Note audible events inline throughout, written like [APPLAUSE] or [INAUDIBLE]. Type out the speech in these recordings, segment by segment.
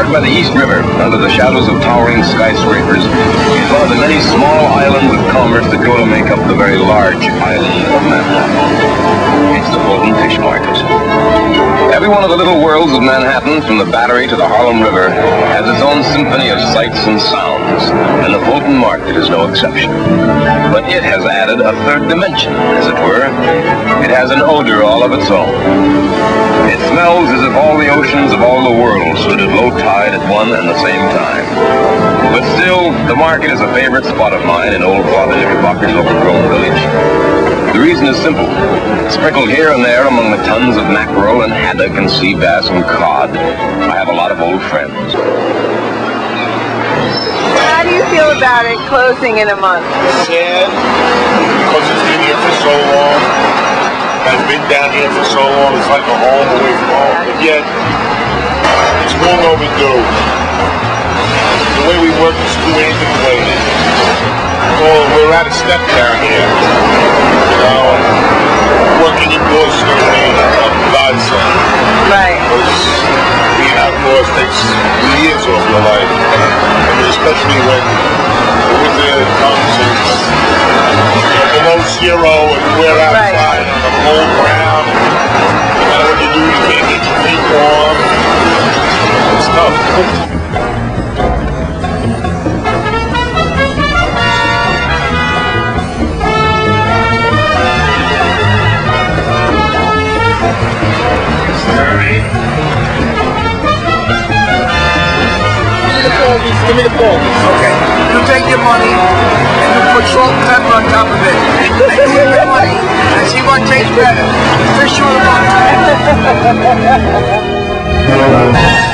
Hard by the East River, under the shadows of towering skyscrapers, one of the many small islands of commerce that go to make up the very large island of Manhattan. It's the Fish Market. Every one of the little worlds of Manhattan, from the Battery to the Harlem River, has its own symphony of sights and sounds, and the Fulton Market is no exception. But it has added a third dimension, as it were. It has an odor all of its own. It smells as if all the oceans of all the world stood at low tide at one and the same time. But still, the market is a favorite spot of mine in old Father Knickerbocker's overgrown village. The reason is simple. Sprinkled here and there among the tons of mackerel and haddock and sea bass and cod, I have a lot of old friends. How do you feel about it closing in a month? Sad, because it's been here for so long. I've been down here for so long, it's like a home away from home. But yet, it's long overdue. The way we work is too antiquated. Well, we're out of step down here. Mean, especially when comes and you know, below zero and we're outside on the cold ground. No matter what you do, you can't get your feet warm. It's tough. Give me the ball. Okay. You take your money and you put salt and pepper on top of it. And you give your money and see what tastes better. Fish or the money. [LAUGHS]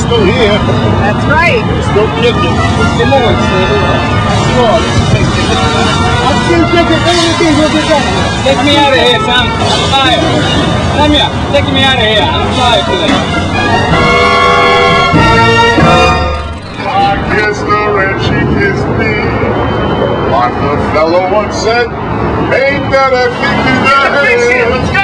still here. That's right. Still kicking. Come on, Take me out of here, Sam. I'm tired. Come here. Take me out of here. I'm tired today. I kissed her and she kissed me. Like the fellow once said, ain't that a kick in the head?